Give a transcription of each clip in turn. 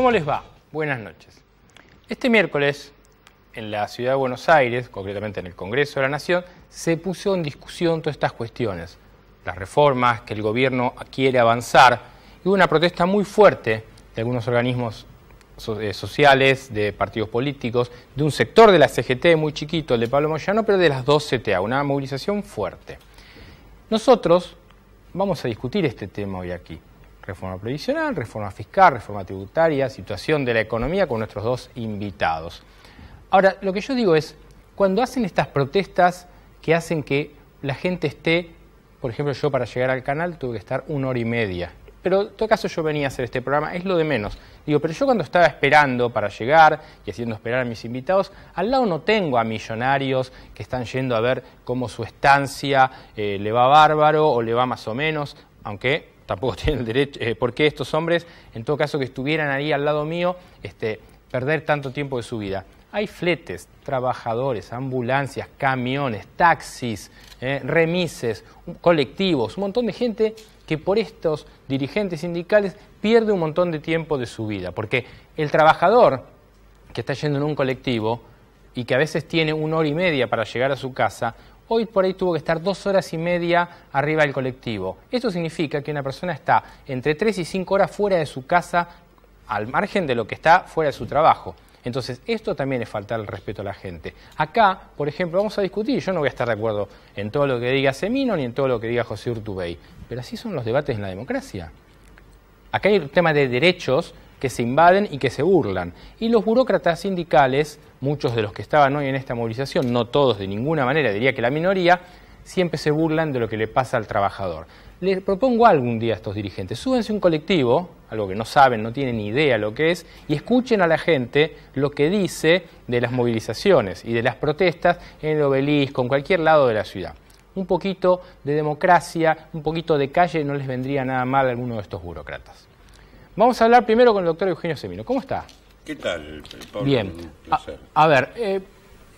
¿Cómo les va? Buenas noches. Este miércoles, en la ciudad de Buenos Aires, concretamente en el Congreso de la Nación, se puso en discusión todas estas cuestiones, las reformas que el gobierno quiere avanzar, y hubo una protesta muy fuerte de algunos organismos eh, sociales, de partidos políticos, de un sector de la CGT muy chiquito, el de Pablo Moyano, pero de las dos CTA, una movilización fuerte. Nosotros vamos a discutir este tema hoy aquí reforma previsional, reforma fiscal, reforma tributaria, situación de la economía con nuestros dos invitados. Ahora, lo que yo digo es, cuando hacen estas protestas que hacen que la gente esté, por ejemplo, yo para llegar al canal tuve que estar una hora y media, pero en todo caso yo venía a hacer este programa, es lo de menos. Digo, pero yo cuando estaba esperando para llegar y haciendo esperar a mis invitados, al lado no tengo a millonarios que están yendo a ver cómo su estancia eh, le va bárbaro o le va más o menos, aunque tampoco tienen el derecho, eh, porque estos hombres, en todo caso que estuvieran ahí al lado mío, este, perder tanto tiempo de su vida. Hay fletes, trabajadores, ambulancias, camiones, taxis, eh, remises, colectivos, un montón de gente que por estos dirigentes sindicales pierde un montón de tiempo de su vida, porque el trabajador que está yendo en un colectivo y que a veces tiene una hora y media para llegar a su casa, hoy por ahí tuvo que estar dos horas y media arriba del colectivo. Esto significa que una persona está entre tres y cinco horas fuera de su casa, al margen de lo que está fuera de su trabajo. Entonces, esto también es faltar el respeto a la gente. Acá, por ejemplo, vamos a discutir, yo no voy a estar de acuerdo en todo lo que diga Semino ni en todo lo que diga José Urtubey, pero así son los debates en la democracia. Acá hay un tema de derechos que se invaden y que se burlan. Y los burócratas sindicales, muchos de los que estaban hoy en esta movilización, no todos de ninguna manera, diría que la minoría, siempre se burlan de lo que le pasa al trabajador. Les propongo algún día a estos dirigentes, súbense un colectivo, algo que no saben, no tienen ni idea lo que es, y escuchen a la gente lo que dice de las movilizaciones y de las protestas en el obelisco, en cualquier lado de la ciudad. Un poquito de democracia, un poquito de calle, no les vendría nada mal a alguno de estos burócratas. Vamos a hablar primero con el doctor Eugenio Semino. ¿Cómo está? ¿Qué tal, Pablo? Bien. A, ver, eh,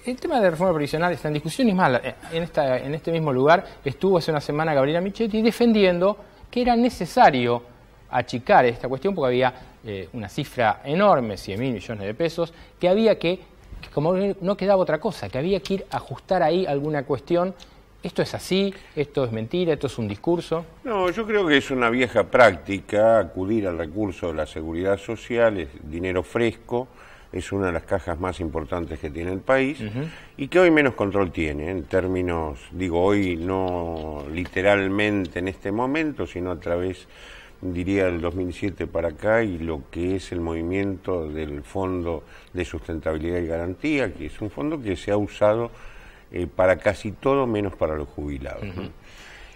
el tema de la reforma previsional está en discusión y es mala. Eh, en, esta, en este mismo lugar estuvo hace una semana Gabriela Michetti defendiendo que era necesario achicar esta cuestión porque había eh, una cifra enorme, 100 mil millones de pesos, que había que, que, como no quedaba otra cosa, que había que ir a ajustar ahí alguna cuestión ¿Esto es así? ¿Esto es mentira? ¿Esto es un discurso? No, yo creo que es una vieja práctica acudir al recurso de la seguridad social, es dinero fresco, es una de las cajas más importantes que tiene el país y que hoy menos control tiene, en términos, digo hoy no literalmente en este momento, sino a través, diría, del 2007 para acá y lo que es el movimiento del Fondo de Sustentabilidad y Garantía, que es un fondo que se ha usado eh, para casi todo menos para los jubilados.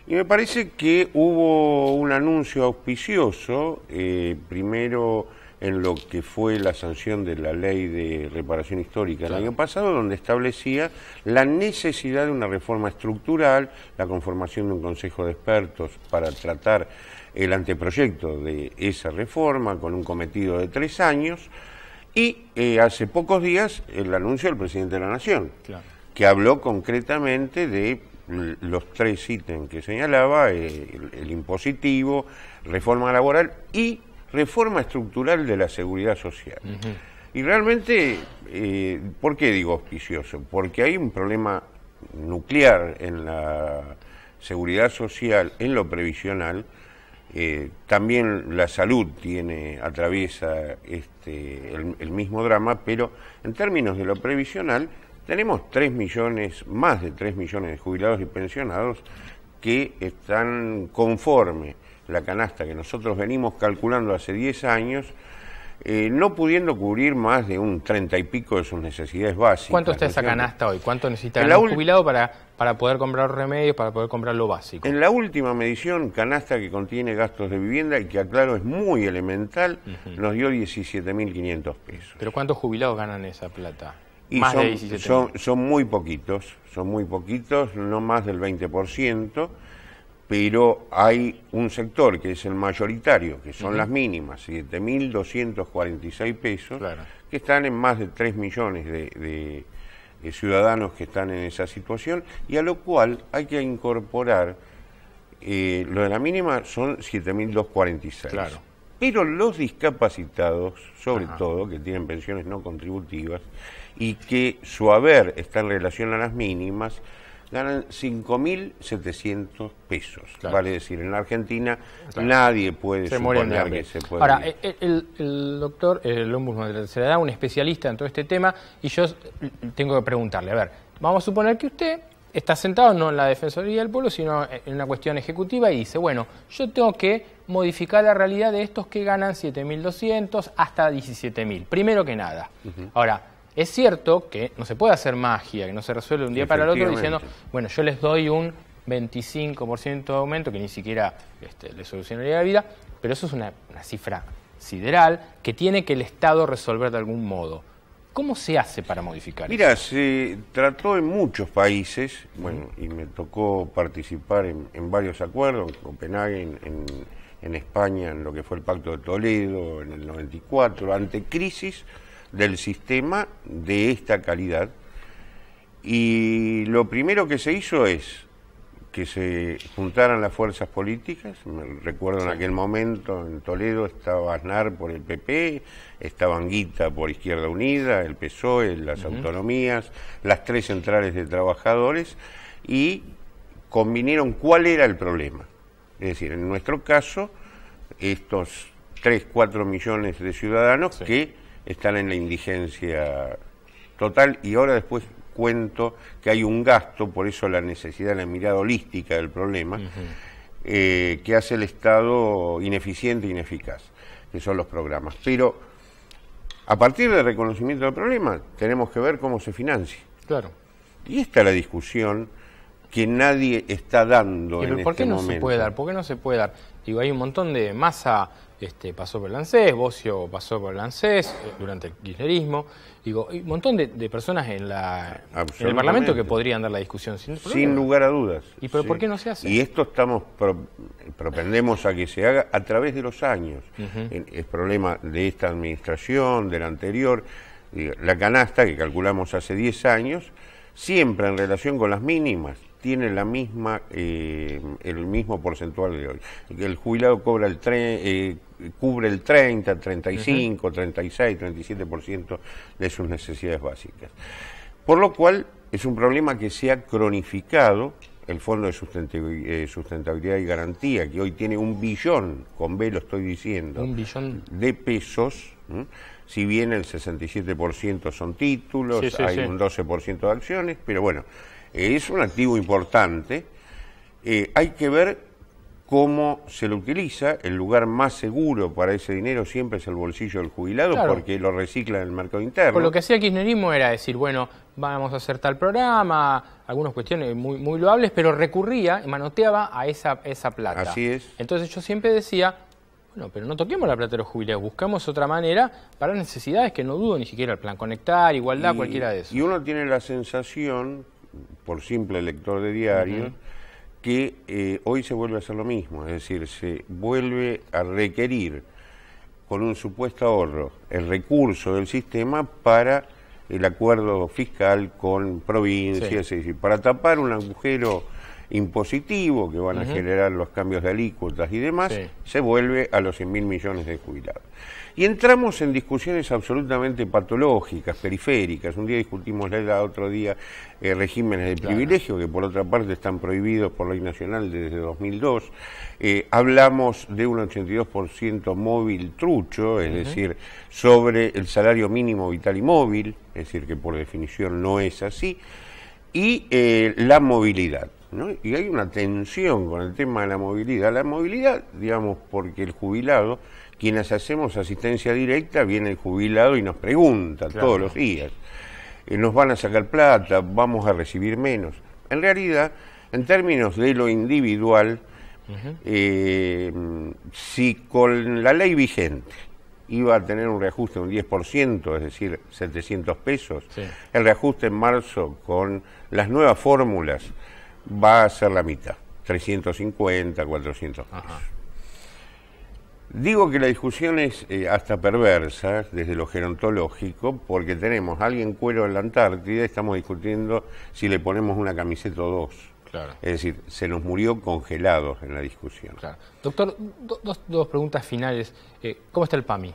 Y me parece que hubo un anuncio auspicioso, eh, primero en lo que fue la sanción de la ley de reparación histórica el año pasado, donde establecía la necesidad de una reforma estructural, la conformación de un consejo de expertos para tratar el anteproyecto de esa reforma con un cometido de tres años, y eh, hace pocos días el anuncio del presidente de la Nación. Claro que habló concretamente de los tres ítems que señalaba, eh, el, impositivo, reforma laboral y reforma estructural de la seguridad social. Y realmente, eh, ¿por qué digo auspicioso? Porque hay un problema nuclear en la seguridad social, en lo previsional, eh, también la salud tiene, atraviesa este, el mismo drama, pero en términos de lo previsional, tenemos 3 millones, más de 3 millones de jubilados y pensionados que están conforme la canasta que nosotros venimos calculando hace 10 años, eh, no pudiendo cubrir más de un 30 y pico de sus necesidades básicas. ¿Cuánto está esa canasta hoy? ¿Cuánto necesita el jubilado para, para poder comprar remedios, para poder comprar lo básico? En la última medición, canasta que contiene gastos de vivienda y que aclaro es muy elemental, nos dio 17.500 pesos. ¿Pero cuántos jubilados ganan esa plata? Y son, son, muy poquitos, son muy poquitos, no más del 20%, pero hay un sector que es el mayoritario, que son las mínimas, 7.246 pesos, que están en más de 3 millones de, ciudadanos que están en esa situación, y a lo cual hay que incorporar, eh, lo de la mínima son 7.246. Claro. Pero los discapacitados, sobre todo, que tienen pensiones no contributivas y que su haber está en relación a las mínimas, ganan 5.700 pesos. Vale decir, en la Argentina nadie puede suponer que se puede... Ahora, el, doctor, el ombudsman se le da un especialista en todo este tema y yo tengo que preguntarle, a ver, vamos a suponer que usted está sentado no en la Defensoría del Pueblo, sino en una cuestión ejecutiva y dice, bueno, yo tengo que modificar la realidad de estos que ganan 7.200 hasta 17.000, primero que nada. Ahora, es cierto que no se puede hacer magia, que no se resuelve de un día para el otro diciendo, bueno, yo les doy un 25% de aumento, que ni siquiera este, les solucionaría la vida, pero eso es una, una cifra sideral que tiene que el Estado resolver de algún modo. ¿Cómo se hace para modificar Mira, se trató en muchos países, bueno, y me tocó participar en, varios acuerdos, en Copenhague, en, en, España, en lo que fue el Pacto de Toledo, en el 94, ante crisis del sistema de esta calidad. Y lo primero que se hizo es que se juntaran las fuerzas políticas. Me recuerdo en aquel momento en Toledo estaba Aznar por el PP, estaba Anguita por Izquierda Unida, el PSOE, las autonomías, las tres centrales de trabajadores y convinieron cuál era el problema. Es decir, en nuestro caso, estos 3, 4 millones de ciudadanos que están en la indigencia total y ahora después cuento que hay un gasto, por eso la necesidad de la mirada holística del problema, eh, que hace el Estado ineficiente e ineficaz, que son los programas. Pero a partir del reconocimiento del problema, tenemos que ver cómo se financia. Claro. Y esta es la discusión que nadie está dando en ¿Por qué este no se puede dar? ¿Por qué no se puede dar? Digo, hay un montón de masa este, pasó por el ANSES, Bocio pasó por el ANSES eh, durante el kirchnerismo. Digo, hay un montón de, personas en, la, en el Parlamento que podrían dar la discusión sin, sin lugar a dudas. ¿Y pero por qué no se hace? Y esto estamos propendemos a que se haga a través de los años. Es problema de esta administración, de la anterior. La canasta, que calculamos hace 10 años, siempre en relación con las mínimas, tiene la misma, eh, el mismo porcentual de hoy. El jubilado cobra el eh, cubre el 30, 35, 36, 37% de sus necesidades básicas. Por lo cual es un problema que se ha cronificado el Fondo de eh, Sustentabilidad y Garantía, que hoy tiene un billón, con B lo estoy diciendo, un billón de pesos, si bien el 67% son títulos, hay un 12% de acciones, pero bueno, es un activo importante. Eh, hay que ver cómo se lo utiliza. El lugar más seguro para ese dinero siempre es el bolsillo del jubilado porque lo recicla en el mercado interno. Por lo que hacía kirchnerismo era decir, bueno, vamos a hacer tal programa, algunas cuestiones muy, muy loables, pero recurría, manoteaba a esa, esa plata. Así es. Entonces yo siempre decía, bueno, pero no toquemos la plata de los jubilados, buscamos otra manera para necesidades que no dudo ni siquiera el plan conectar, igualdad, cualquiera de eso. Y uno tiene la sensación por simple lector de diario, que eh, hoy se vuelve a hacer lo mismo, es decir, se vuelve a requerir con un supuesto ahorro el recurso del sistema para el acuerdo fiscal con provincias, es decir, para tapar un agujero impositivo que van a generar los cambios de alícuotas y demás, se vuelve a los 100 mil millones de jubilados. Y entramos en discusiones absolutamente patológicas, periféricas. Un día discutimos la edad, otro día eh, regímenes de privilegio, que por otra parte están prohibidos por ley nacional desde 2002. Eh, hablamos de un 82% móvil trucho, es decir, sobre el salario mínimo vital y móvil, es decir, que por definición no es así, y eh, la movilidad. Y hay una tensión con el tema de la movilidad. La movilidad, digamos, porque el jubilado quienes hacemos asistencia directa, viene el jubilado y nos pregunta todos los días, eh, ¿nos van a sacar plata? ¿Vamos a recibir menos? En realidad, en términos de lo individual, eh, si con la ley vigente iba a tener un reajuste de un 10%, es decir, 700 pesos, el reajuste en marzo con las nuevas fórmulas va a ser la mitad, 350, 400 pesos. Digo que la discusión es eh, hasta perversa desde lo gerontológico, porque tenemos a alguien cuero en la Antártida y estamos discutiendo si le ponemos una camiseta o dos. Es decir, se nos murió congelados en la discusión. Doctor, dos, preguntas finales. Eh, ¿Cómo está el PAMI?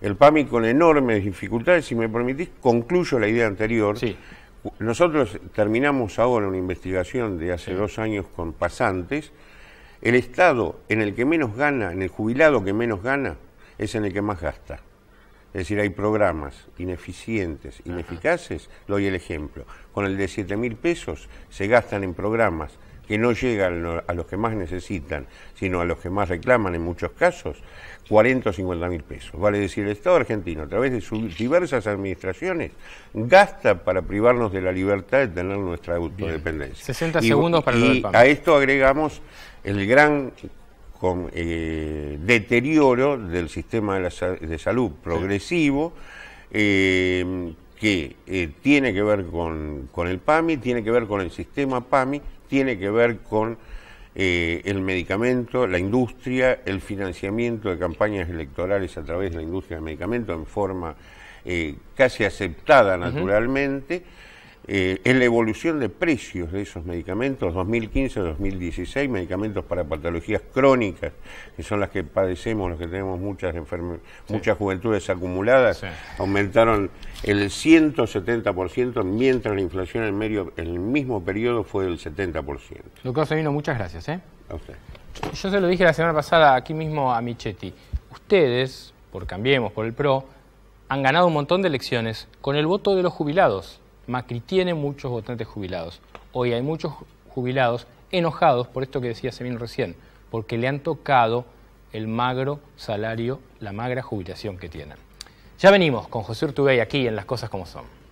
El PAMI con enormes dificultades, si me permitís, concluyo la idea anterior. Sí. Nosotros terminamos ahora una investigación de hace dos años con pasantes. El Estado en el que menos gana, en el jubilado que menos gana, es en el que más gasta. Es decir, hay programas ineficientes, ineficaces, doy el ejemplo. Con el de 7 mil pesos se gastan en programas que no llegan a los que más necesitan, sino a los que más reclaman en muchos casos, 40 o 50 mil pesos. Vale decir, el Estado argentino, a través de sus diversas administraciones, gasta para privarnos de la libertad de tener nuestra autodependencia. 60 segundos para y a esto agregamos el gran con eh, deterioro del sistema de, salud progresivo, eh, que eh, tiene que ver con, el PAMI, tiene que ver con el sistema PAMI, tiene que ver con el medicamento, la industria, el financiamiento de campañas electorales a través de la industria del medicamento en forma casi aceptada naturalmente eh, en la evolución de precios de esos medicamentos, 2015-2016, medicamentos para patologías crónicas, que son las que padecemos, los que tenemos muchas muchas juventudes acumuladas, aumentaron el 170%, mientras la inflación en, medio, en el mismo periodo fue del 70%. Doctor Sabino, muchas gracias. ¿eh? A usted. Yo se lo dije la semana pasada aquí mismo a Michetti. Ustedes, por Cambiemos, por el PRO, han ganado un montón de elecciones con el voto de los jubilados Macri tiene muchos votantes jubilados. Hoy hay muchos jubilados enojados por esto que decía Semín recién, porque le han tocado el magro salario, la magra jubilación que tienen. Ya venimos con José Urtubey aquí en Las Cosas Como Son.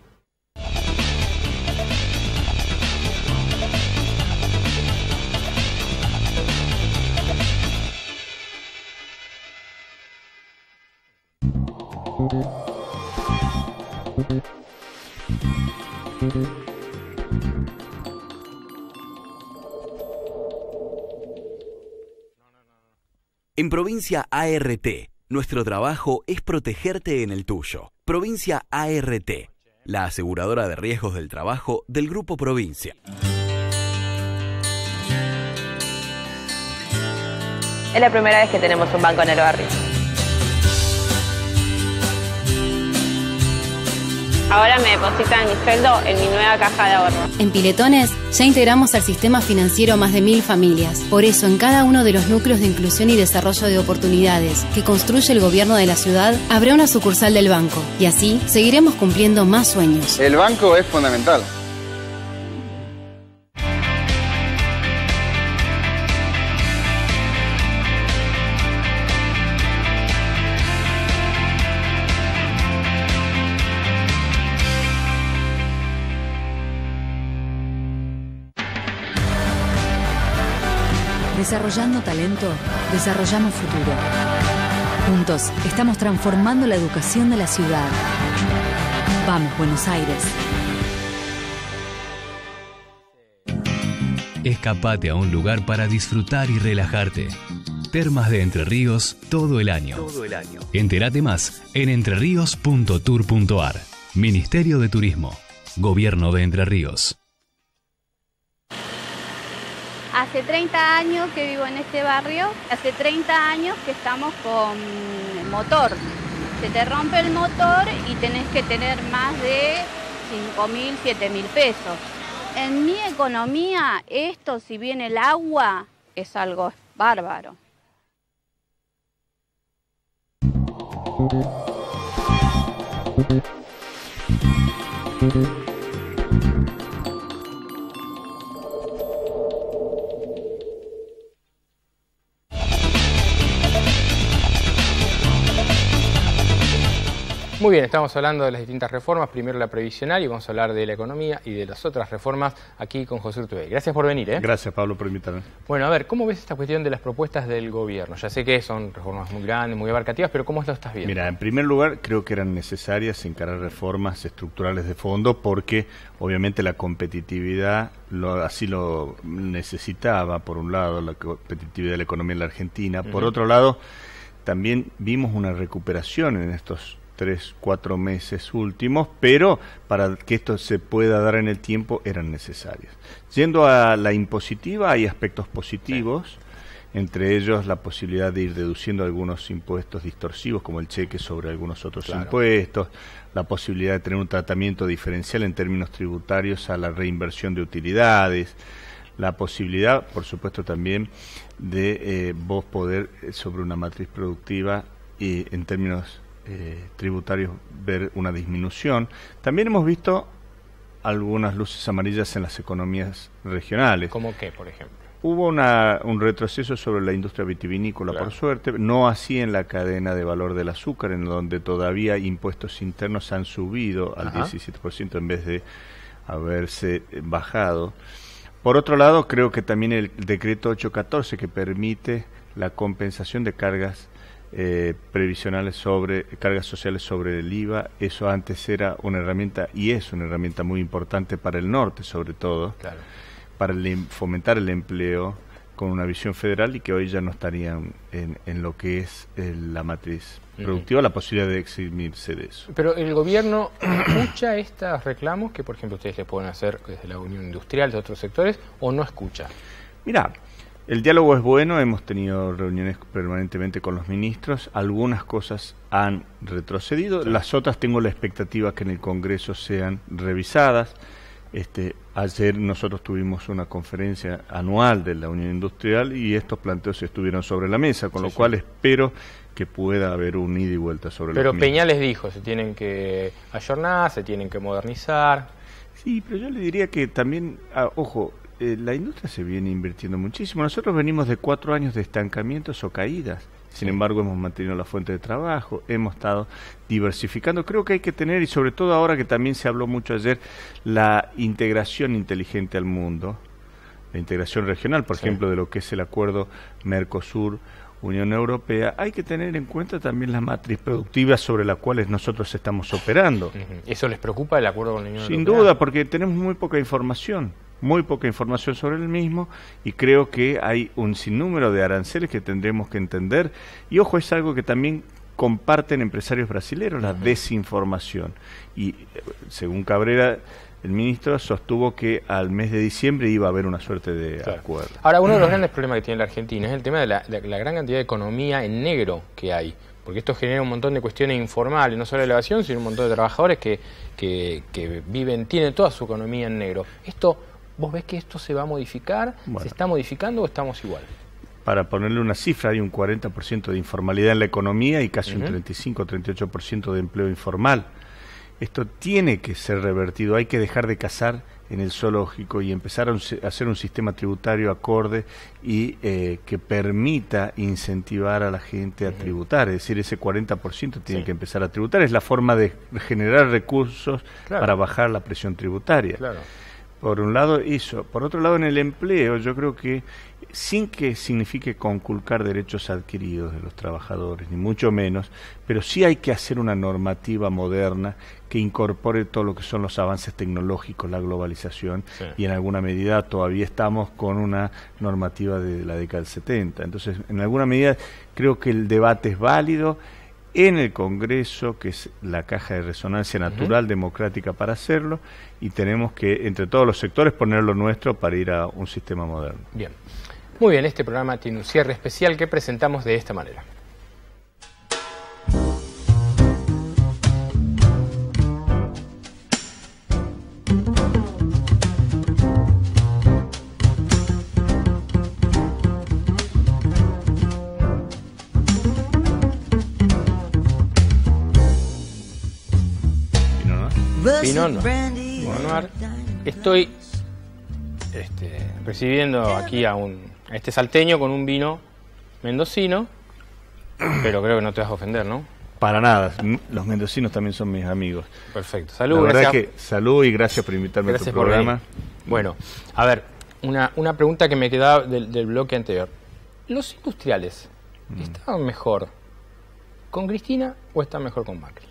Provincia ART, nuestro trabajo es protegerte en el tuyo. Provincia ART, la aseguradora de riesgos del trabajo del Grupo Provincia. Es la primera vez que tenemos un banco en el barrio. Ahora me depositan mi sueldo en mi nueva caja de ahorro. En Piletones ya integramos al sistema financiero más de mil familias. Por eso, en cada uno de los núcleos de inclusión y desarrollo de oportunidades que construye el gobierno de la ciudad, habrá una sucursal del banco. Y así seguiremos cumpliendo más sueños. El banco es fundamental. Desarrollando talento, desarrollamos futuro. Juntos estamos transformando la educación de la ciudad. Vamos, Buenos Aires. Escapate a un lugar para disfrutar y relajarte. Termas de Entre Ríos todo el año. Todo el año. Entérate más en entreríos.tour.ar. Ministerio de Turismo. Gobierno de Entre Ríos. Hace 30 años que vivo en este barrio, hace 30 años que estamos con motor. Se te rompe el motor y tenés que tener más de 5 mil, 7 mil pesos. En mi economía, esto, si viene el agua, es algo bárbaro. Muy bien, estamos hablando de las distintas reformas, primero la previsional y vamos a hablar de la economía y de las otras reformas aquí con José Urtubey. Gracias por venir. ¿eh? Gracias Pablo por invitarme. Bueno, a ver, ¿cómo ves esta cuestión de las propuestas del gobierno? Ya sé que son reformas muy grandes, muy abarcativas, pero ¿cómo lo estás viendo? Mira, en primer lugar creo que eran necesarias encarar reformas estructurales de fondo porque obviamente la competitividad lo, así lo necesitaba, por un lado, la competitividad de la economía en la Argentina, por otro lado, también vimos una recuperación en estos tres, cuatro meses últimos, pero para que esto se pueda dar en el tiempo eran necesarias. Yendo a la impositiva, hay aspectos positivos, entre ellos la posibilidad de ir deduciendo algunos impuestos distorsivos, como el cheque sobre algunos otros impuestos, la posibilidad de tener un tratamiento diferencial en términos tributarios a la reinversión de utilidades, la posibilidad, por supuesto, también de eh, vos poder, eh, sobre una matriz productiva y en términos eh, tributarios, ver una disminución. También hemos visto algunas luces amarillas en las economías regionales. ¿Cómo qué, por ejemplo? Hubo una, un retroceso sobre la industria vitivinícola, por suerte, no así en la cadena de valor del azúcar, en donde todavía impuestos internos han subido al 17% en vez de haberse bajado. Por otro lado, creo que también el decreto 814 que permite la compensación de cargas eh, previsionales sobre cargas sociales sobre el IVA, eso antes era una herramienta y es una herramienta muy importante para el norte, sobre todo, para em, fomentar el empleo con una visión federal y que hoy ya no estarían en, lo que es la matriz productiva, la posibilidad de eximirse de eso. Pero el gobierno escucha estos reclamos que, por ejemplo, ustedes le pueden hacer desde la Unión Industrial, de otros sectores, o no escucha. Mira, el diálogo es bueno, hemos tenido reuniones permanentemente con los ministros, algunas cosas han retrocedido, las otras tengo la expectativa que en el Congreso sean revisadas. Este, ayer nosotros tuvimos una conferencia anual de la Unión Industrial y estos planteos estuvieron sobre la mesa, con lo cual espero que pueda haber un ida y vuelta sobre Pero Peñales dijo, se tienen que ayornar, se tienen que modernizar. Sí, pero yo le diría que también, ah, ojo, eh, la industria se viene invirtiendo muchísimo. Nosotros venimos de cuatro años de estancamientos o caídas. Sin embargo, hemos mantenido la fuente de trabajo, hemos estado diversificando. Creo que hay que tener, y sobre todo ahora que también se habló mucho ayer, la integración inteligente al mundo, la integración regional, por ejemplo, de lo que es el acuerdo Mercosur. Unión Europea, hay que tener en cuenta también la matriz productiva sobre la cual nosotros estamos operando. ¿Eso les preocupa el acuerdo con la Unión Sin Europea? Sin duda, porque tenemos muy poca información muy poca información sobre el mismo y creo que hay un sinnúmero de aranceles que tendremos que entender. Y ojo, es algo que también comparten empresarios brasileños, la desinformación. Y eh, según Cabrera, el ministro sostuvo que al mes de diciembre iba a haber una suerte de acuerdo. Ahora, uno de los grandes problemas que tiene la Argentina es el tema de la, gran cantidad de economía en negro que hay porque esto genera un montón de cuestiones informales, no solo de elevación, sino un montón de trabajadores que, que, que viven, tienen toda su economía en negro. Esto ¿Vos ves que esto se va a modificar? ¿Se está modificando o estamos igual? Para ponerle una cifra, hay un 40% de informalidad en la economía y casi un 35-38% de empleo informal. Esto tiene que ser revertido, hay que dejar de cazar en el zoológico y empezar a, hacer un sistema tributario acorde y eh, que permita incentivar a la gente a tributar. Es decir, ese 40% tiene que empezar a tributar. Es la forma de generar recursos para bajar la presión tributaria. Claro. Por un lado eso. Por otro lado, en el empleo, yo creo que sin que signifique conculcar derechos adquiridos de los trabajadores, ni mucho menos, pero sí hay que hacer una normativa moderna que incorpore todo lo que son los avances tecnológicos, la globalización, y en alguna medida todavía estamos con una normativa de la década del 70. Entonces, en alguna medida creo que el debate es válido en el Congreso, que es la caja de resonancia natural democrática para hacerlo, y tenemos que, entre todos los sectores, poner lo nuestro para ir a un sistema moderno. Bien. Muy bien, este programa tiene un cierre especial que presentamos de esta manera. Estoy este, recibiendo aquí a, un, a este salteño con un vino mendocino, pero creo que no te vas a ofender, ¿no? Para nada, los mendocinos también son mis amigos. Perfecto, salud. La verdad que salud y gracias por invitarme a tu programa. Bueno, a ver, una, una pregunta que me quedaba del, bloque anterior. ¿Los industriales mm. están mejor con Cristina o están mejor con Macri?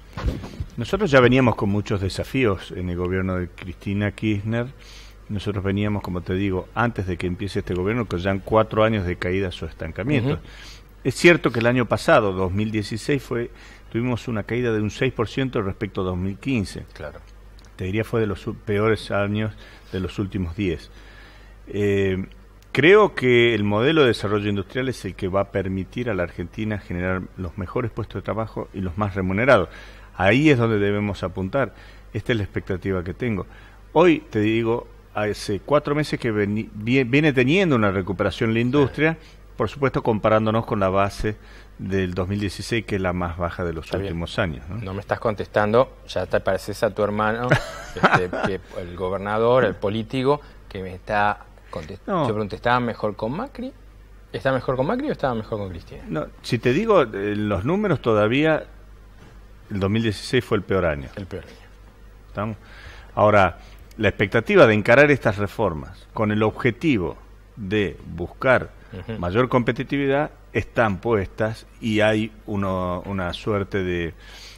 Nosotros ya veníamos con muchos desafíos en el gobierno de Cristina Kirchner. Nosotros veníamos, como te digo, antes de que empiece este gobierno, con ya cuatro años de caída o estancamiento. Es cierto que el año pasado, 2016, fue tuvimos una caída de un 6% respecto a 2015. Claro. Te diría fue de los peores años de los últimos 10. Eh, creo que el modelo de desarrollo industrial es el que va a permitir a la Argentina generar los mejores puestos de trabajo y los más remunerados. Ahí es donde debemos apuntar. Esta es la expectativa que tengo. Hoy te digo, hace cuatro meses que viene teniendo una recuperación la industria, por supuesto comparándonos con la base del 2016, que es la más baja de los últimos años. ¿no? me estás contestando, ya te pareces a tu hermano, este, el gobernador, el político, que me está contestando. Yo pregunté, ¿estaba mejor con Macri? ¿Está mejor con Macri o estaba mejor con Cristina? No, si te digo, eh, los números todavía, el 2016 fue el peor año. El peor año. ¿Estamos? Ahora, la expectativa de encarar estas reformas con el objetivo de buscar mayor competitividad están puestas y hay uno, una suerte de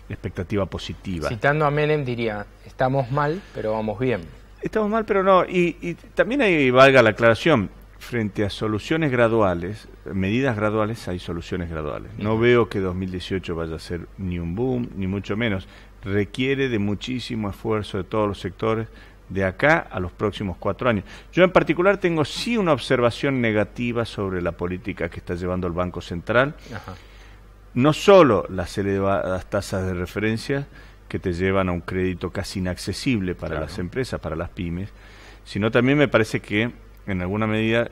expectativa positiva. Citando a Menem diría, estamos mal, pero vamos bien. Estamos mal, pero no. Y, y también ahí valga la aclaración, frente a soluciones graduales, medidas graduales, hay soluciones graduales. No veo que 2018 vaya a ser ni un boom, ni mucho menos. Requiere de muchísimo esfuerzo de todos los sectores de acá a los próximos cuatro años. Yo en particular tengo sí una observación negativa sobre la política que está llevando el Banco Central. No solo las elevadas tasas de referencia que te llevan a un crédito casi inaccesible para las empresas, para las pymes, sino también me parece que en alguna medida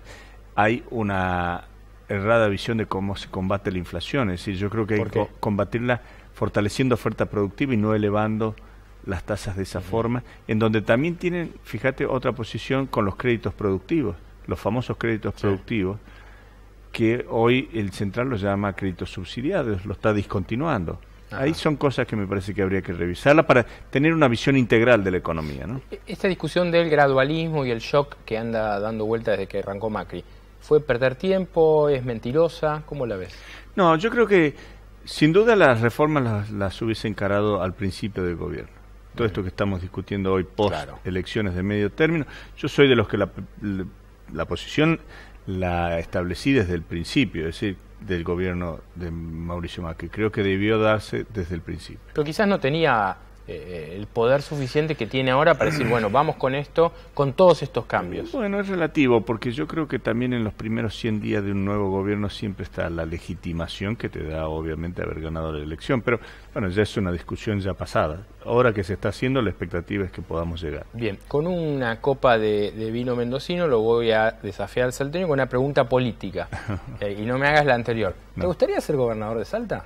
hay una errada visión de cómo se combate la inflación. Es decir, yo creo que hay que combatirla fortaleciendo oferta productiva y no elevando las tasas de esa forma, en donde también tienen, fíjate, otra posición con los créditos productivos, los famosos créditos productivos, que hoy el central los llama créditos subsidiados, lo está discontinuando. Ahí son cosas que me parece que habría que revisarla para tener una visión integral de la economía. ¿no? E-, esta discusión del gradualismo y el shock que anda dando vuelta desde que arrancó Macri, ¿fue perder tiempo? ¿Es mentirosa? ¿Cómo la ves? No, yo creo que sin duda las reformas las, las hubiese encarado al principio del gobierno todo esto que estamos discutiendo hoy post elecciones de medio término. Yo soy de los que la, la, posición la establecí desde el principio, es decir, del gobierno de Mauricio Macri. Creo que debió darse desde el principio. Pero quizás no tenía eh, el poder suficiente que tiene ahora para decir, bueno, vamos con esto, con todos estos cambios? Bueno, es relativo, porque yo creo que también en los primeros 100 días de un nuevo gobierno siempre está la legitimación que te da, obviamente, haber ganado la elección. Pero, bueno, ya es una discusión ya pasada. Ahora que se está haciendo, la expectativa es que podamos llegar. Bien, con una copa de, vino mendocino lo voy a desafiar al salteño con una pregunta política. Eh, y no me hagas la anterior. ¿Te gustaría ser gobernador de Salta?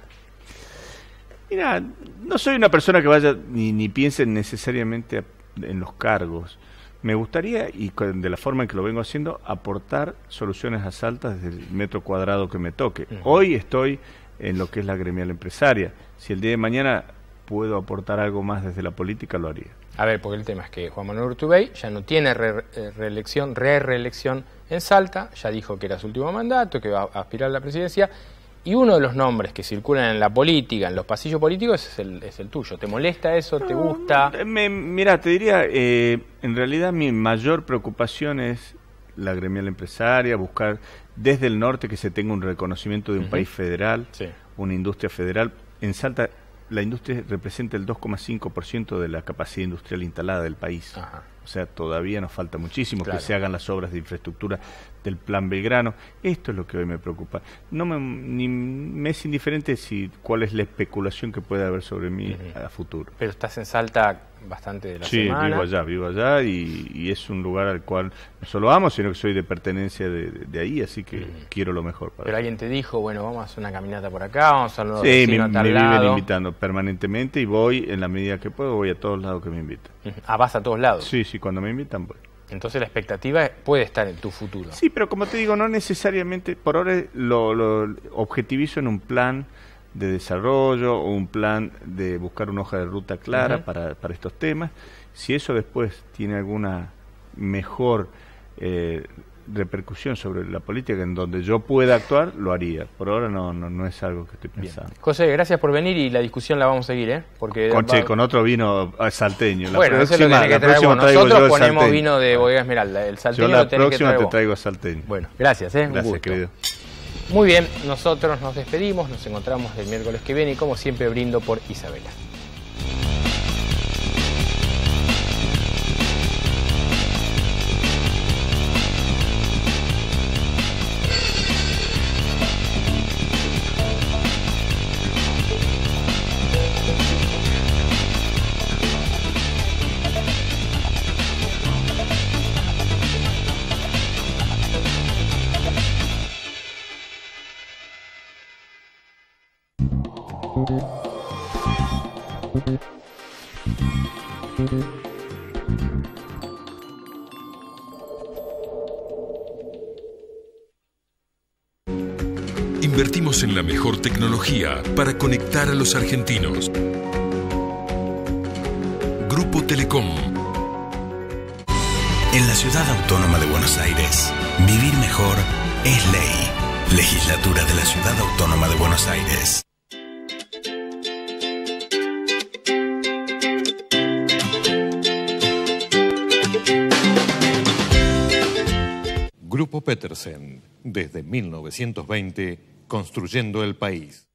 Mira, no soy una persona que vaya ni, ni piense necesariamente en los cargos. Me gustaría, y de la forma en que lo vengo haciendo, aportar soluciones a Salta desde el metro cuadrado que me toque. Hoy estoy en lo que es la gremial empresaria. Si el día de mañana puedo aportar algo más desde la política, lo haría. A ver, porque el tema es que Juan Manuel Urtubey ya no tiene eh, reelección, re-reelección en Salta, ya dijo que era su último mandato, que va a aspirar a la presidencia, y uno de los nombres que circulan en la política, en los pasillos políticos, es el, es el tuyo. ¿Te molesta eso? ¿Te gusta? Me, mira, te diría, eh, en realidad mi mayor preocupación es la gremial empresaria, buscar desde el norte que se tenga un reconocimiento de un país federal, una industria federal. En Salta la industria representa el 2,5% de la capacidad industrial instalada del país. O sea, todavía nos falta muchísimo que se hagan las obras de infraestructura del Plan Belgrano. Esto es lo que hoy me preocupa. No me, ni, me es indiferente si cuál es la especulación que puede haber sobre mí a futuro. Pero estás en Salta bastante de la sí, vivo allá, vivo allá y, es un lugar al cual no solo amo, sino que soy de pertenencia de, ahí, así que quiero lo mejor para Pero alguien te dijo, bueno, vamos a hacer una caminata por acá, vamos a hacer Sí, me, me viven invitando permanentemente y voy en la medida que puedo, voy a todos lados que me invitan. Ah, vas a todos lados. Sí, sí, cuando me invitan voy. Entonces la expectativa puede estar en tu futuro. Sí, pero como te digo, no necesariamente, por ahora lo, lo objetivizo en un plan de desarrollo o un plan de buscar una hoja de ruta clara para, para estos temas. Si eso después tiene alguna mejor eh, repercusión sobre la política en donde yo pueda actuar, lo haría. Por ahora no, no, no es algo que estoy pensando. José, gracias por venir y la discusión la vamos a seguir, ¿eh? Porque con, con otro vino salteño. La bueno, eso es lo que que traer Nosotros ponemos vino de Bodega Esmeralda. El salteño yo la próxima te traigo salteño. Bueno, gracias, ¿eh? Gracias, querido. Muy bien, nosotros nos despedimos, nos encontramos el miércoles que viene y como siempre brindo por Isabela. En la mejor tecnología para conectar a los argentinos. Grupo Telecom. En la ciudad autónoma de Buenos Aires, vivir mejor es ley. Legislatura de la Ciudad Autónoma de Buenos Aires. Grupo Petersen, desde 1920, construyendo el país.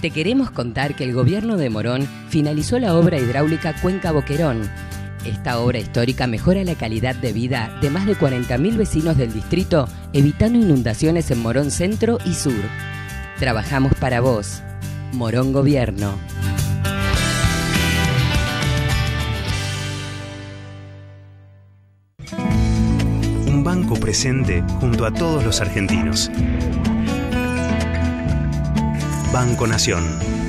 Te queremos contar que el gobierno de Morón finalizó la obra hidráulica Cuenca Boquerón. Esta obra histórica mejora la calidad de vida de más de 40.000 vecinos del distrito, evitando inundaciones en Morón Centro y Sur. Trabajamos para vos. Morón Gobierno. Un banco presente junto a todos los argentinos. Banco Nación.